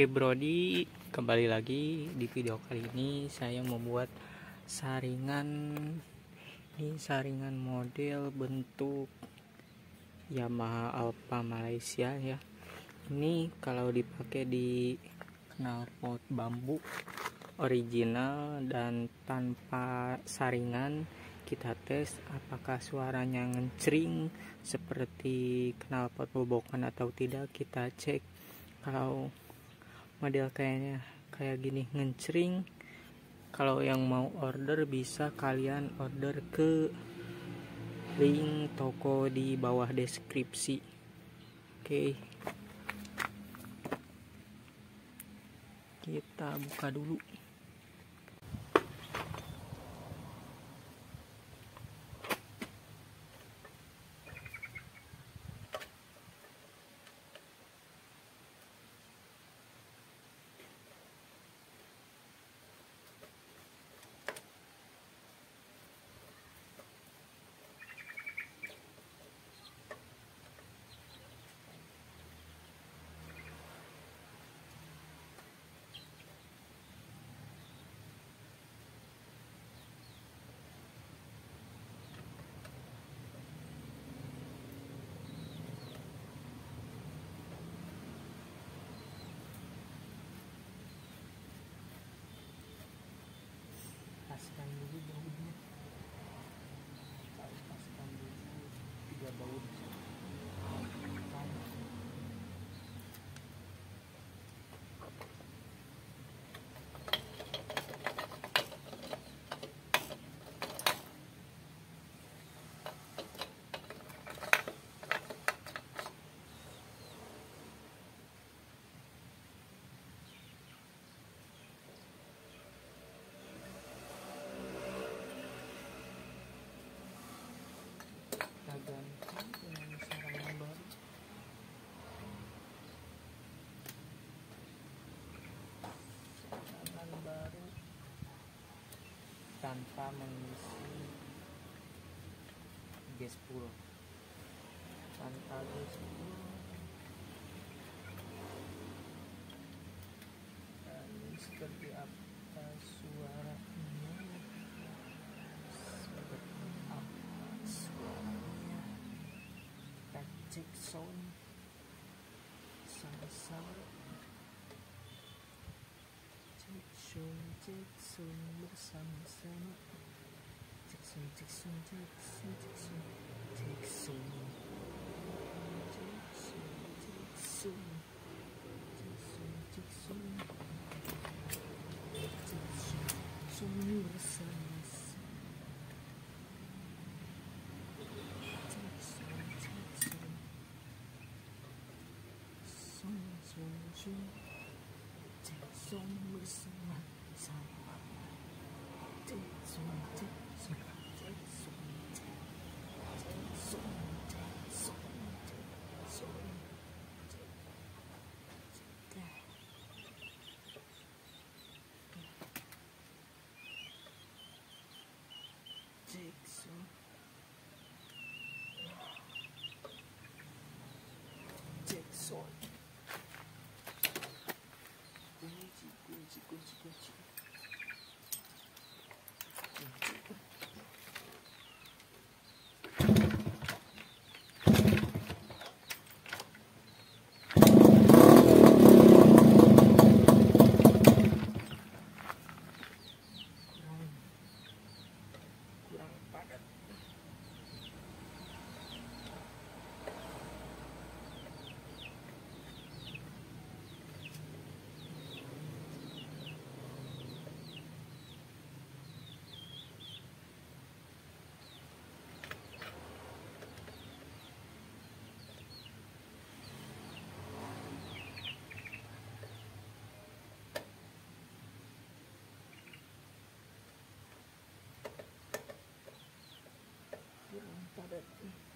Oke Brody, kembali lagi di video kali ini saya membuat saringan ini saringan model bentuk Yamaha Alpha Malaysia ya. Ini kalau dipakai di knalpot bambu original dan tanpa saringan kita tes apakah suaranya ngencring seperti knalpot bobokan atau tidak kita cek kalau model kayaknya kayak gini ngencring. Kalau yang mau order bisa kalian order ke link toko di bawah deskripsi. Oke. Kita buka dulu tanpa mengisi G10 tanpa G10 dan seperti apa suaranya seperti apa suaranya? Kita cek sound. Sama-sama Jackson, Jackson, Jackson, Jackson, Jackson, Jackson, Jackson, Jackson, Jackson, 正松的松啊，松啊，松正松正松正松正松正松正正。But.